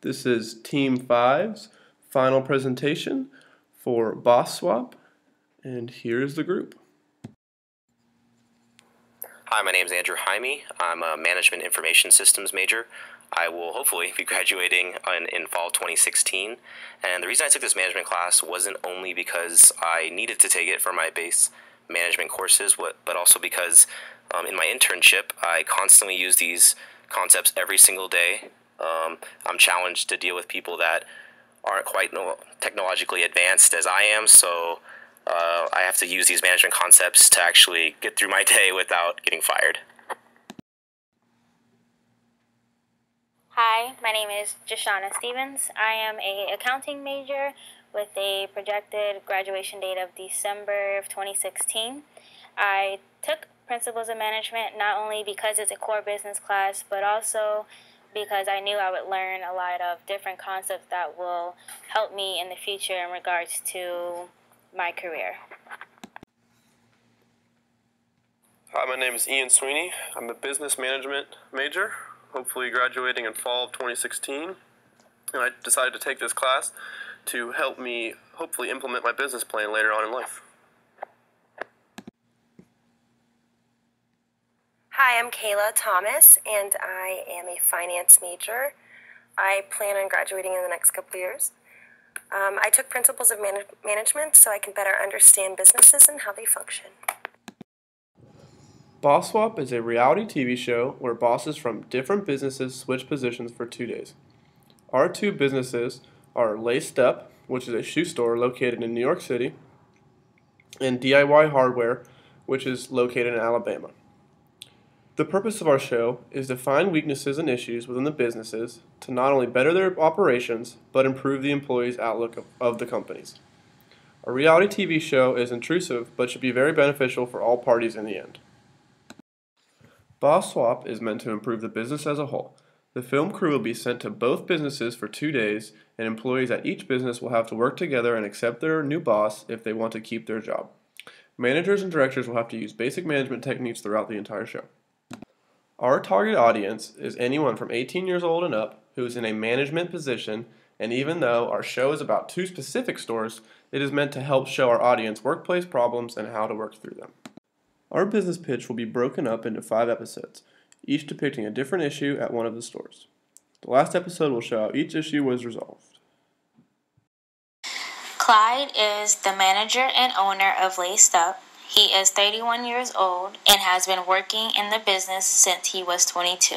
This is Team 5's final presentation for Boss Swap, and here's the group. Hi, my name is Andrew Jaime. I'm a Management Information Systems major. I will hopefully be graduating in, in fall 2016. And the reason I took this management class wasn't only because I needed to take it for my base management courses, but also because um, in my internship, I constantly use these concepts every single day. Um, I'm challenged to deal with people that aren't quite technologically advanced as I am, so uh, I have to use these management concepts to actually get through my day without getting fired. Hi, my name is Jashana Stevens. I am a accounting major with a projected graduation date of December of 2016. I took Principles of Management not only because it's a core business class, but also because I knew I would learn a lot of different concepts that will help me in the future in regards to my career. Hi, my name is Ian Sweeney. I'm a business management major, hopefully graduating in fall of 2016. And I decided to take this class to help me hopefully implement my business plan later on in life. Hi, I'm Kayla Thomas, and I am a finance major. I plan on graduating in the next couple years. Um, I took principles of man- management so I can better understand businesses and how they function. Boss Swap is a reality TV show where bosses from different businesses switch positions for two days. Our two businesses are Laced Up, which is a shoe store located in New York City, and DIY Hardware, which is located in Alabama. The purpose of our show is to find weaknesses and issues within the businesses to not only better their operations, but improve the employees' outlook of, the companies. A reality TV show is intrusive, but should be very beneficial for all parties in the end. Boss Swap is meant to improve the business as a whole. The film crew will be sent to both businesses for two days, and employees at each business will have to work together and accept their new boss if they want to keep their job. Managers and directors will have to use basic management techniques throughout the entire show. Our target audience is anyone from 18 years old and up who is in a management position, and even though our show is about two specific stores, it is meant to help show our audience workplace problems and how to work through them. Our business pitch will be broken up into five episodes, each depicting a different issue at one of the stores. The last episode will show how each issue was resolved. Clyde is the manager and owner of Laced Up, he is 31 years old and has been working in the business since he was 22.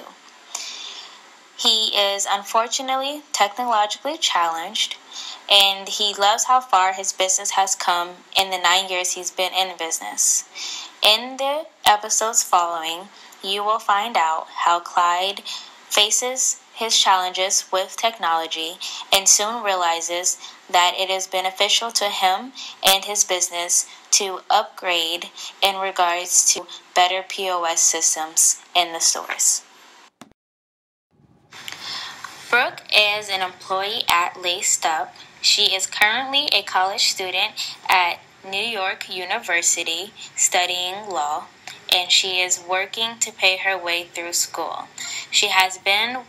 He is unfortunately technologically challenged and he loves how far his business has come in the nine years he's been in business. In the episodes following, you will find out how Clyde faces his challenges with technology and soon realizes that it is beneficial to him and his business to upgrade in regards to better POS systems in the stores. Brooke is an employee at Laced Up. She is currently a college student at New York University studying law, and she is working to pay her way through school. She has been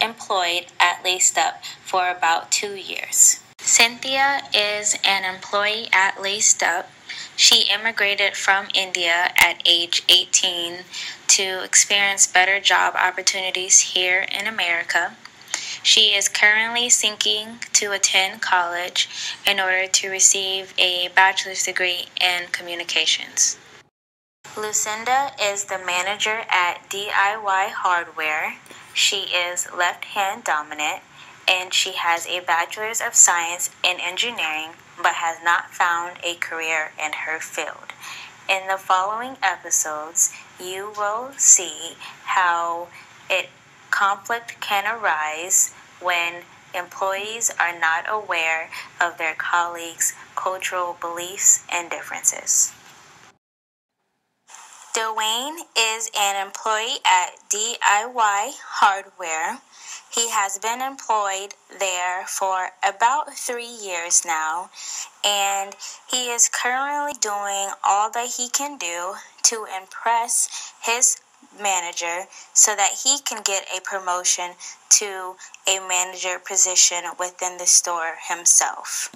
employed at Laced Up for about two years. Cynthia is an employee at Laced Up. She immigrated from India at age 18 to experience better job opportunities here in America. She is currently seeking to attend college in order to receive a bachelor's degree in communications. Lucinda is the manager at DIY Hardware. She is left hand dominant and she has a Bachelor's of Science in Engineering but has not found a career in her field. In the following episodes, you will see how it conflict can arise when employees are not aware of their colleagues' cultural beliefs and differences. Dwayne is an employee at DIY Hardware. He has been employed there for about three years now, and he is currently doing all that he can do to impress his manager so that he can get a promotion to a manager position within the store himself.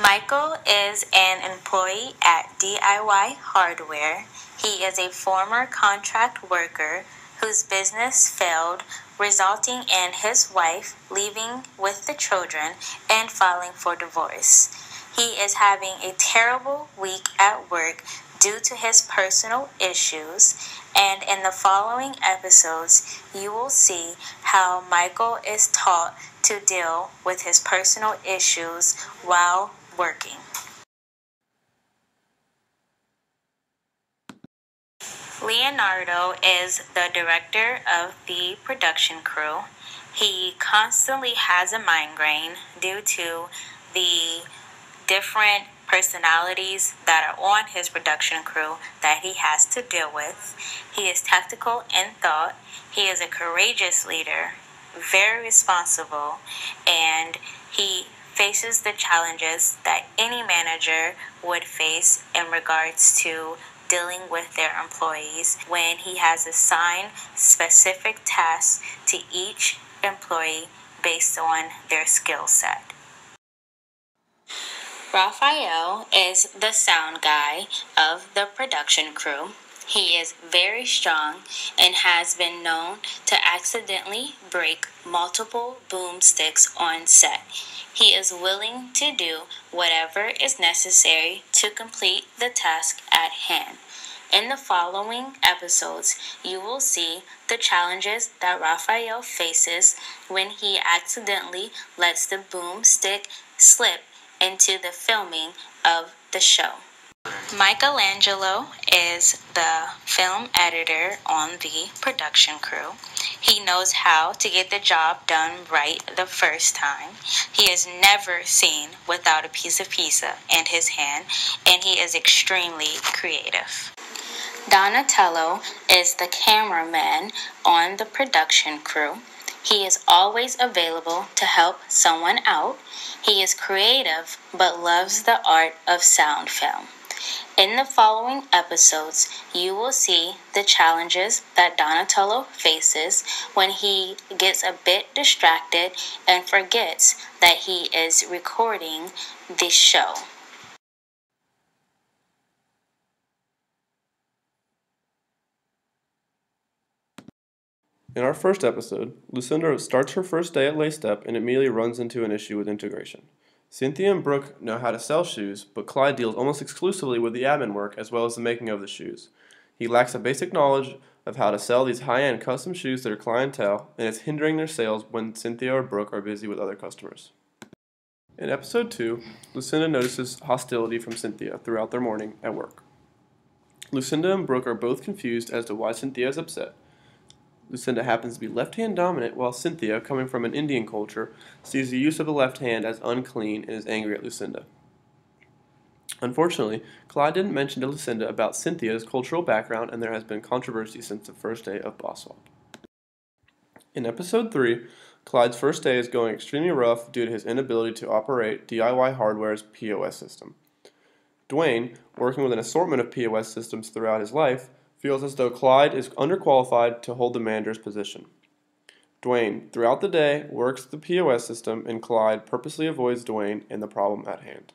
Michael is an employee at DIY Hardware. He is a former contract worker whose business failed, resulting in his wife leaving with the children and filing for divorce. He is having a terrible week at work due to his personal issues, and in the following episodes, you will see how Michael is taught to deal with his personal issues while working. Leonardo is the director of the production crew. He constantly has a migraine due to the different personalities that are on his production crew that he has to deal with. He is tactical in thought. He is a courageous leader, very responsible, and he faces the challenges that any manager would face in regards to dealing with their employees when he has assigned specific tasks to each employee based on their skill set. Raphael is the sound guy of the production crew. He is very strong and has been known to accidentally break multiple boomsticks on set. He is willing to do whatever is necessary to complete the task at hand. In the following episodes, you will see the challenges that Raphael faces when he accidentally lets the boomstick slip into the filming of the show. Michelangelo is the film editor on the production crew. He knows how to get the job done right the first time. He is never seen without a piece of pizza in his hand, and he is extremely creative. Donatello is the cameraman on the production crew. He is always available to help someone out. He is creative but loves the art of sound film. In the following episodes, you will see the challenges that Donatello faces when he gets a bit distracted and forgets that he is recording the show. In our first episode, Lucinda starts her first day at Laced Up and immediately runs into an issue with integration. Cynthia and Brooke know how to sell shoes, but Clyde deals almost exclusively with the admin work as well as the making of the shoes. He lacks a basic knowledge of how to sell these high end custom shoes to their clientele, and it's hindering their sales when Cynthia or Brooke are busy with other customers. In episode 2, Lucinda notices hostility from Cynthia throughout their morning at work. Lucinda and Brooke are both confused as to why Cynthia is upset. Lucinda happens to be left hand dominant, while Cynthia, coming from an Indian culture, sees the use of the left hand as unclean and is angry at Lucinda. Unfortunately, Clyde didn't mention to Lucinda about Cynthia's cultural background, and there has been controversy since the first day of Boss. In episode 3, Clyde's first day is going extremely rough due to his inability to operate DIY Hardware's POS system. Dwayne, working with an assortment of POS systems throughout his life, feels as though Clyde is underqualified to hold the manager's position. Dwayne, throughout the day, works the POS system, and Clyde purposely avoids Dwayne and the problem at hand.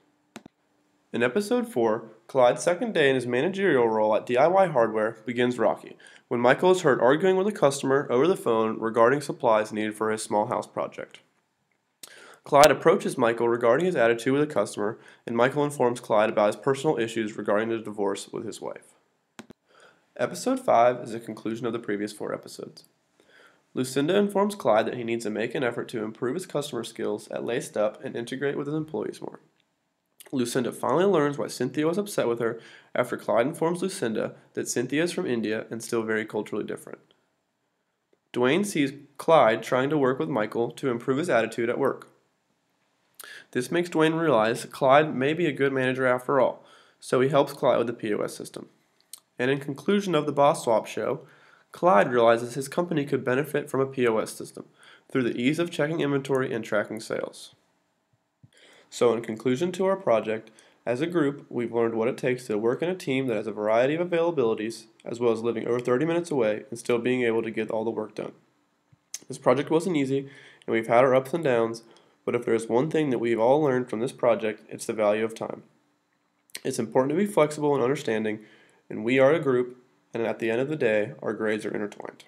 In episode 4, Clyde's second day in his managerial role at DIY Hardware begins rocky when Michael is heard arguing with a customer over the phone regarding supplies needed for his small house project. Clyde approaches Michael regarding his attitude with a customer, and Michael informs Clyde about his personal issues regarding the divorce with his wife. Episode 5 is a conclusion of the previous four episodes. Lucinda informs Clyde that he needs to make an effort to improve his customer skills at Laced Up and integrate with his employees more. Lucinda finally learns why Cynthia was upset with her after Clyde informs Lucinda that Cynthia is from India and still very culturally different. Dwayne sees Clyde trying to work with Michael to improve his attitude at work. This makes Dwayne realize Clyde may be a good manager after all, so he helps Clyde with the POS system. And in conclusion of the Boss Swap show, Clyde realizes his company could benefit from a POS system through the ease of checking inventory and tracking sales. So, in conclusion to our project, As a group, we've learned what it takes to work in a team that has a variety of availabilities, as well as living over 30 minutes away and still being able to get all the work done. This project wasn't easy, and we've had our ups and downs, but if there's one thing that we've all learned from this project, it's the value of time. It's important to be flexible and understanding, and we are a group, and at the end of the day, our grades are intertwined.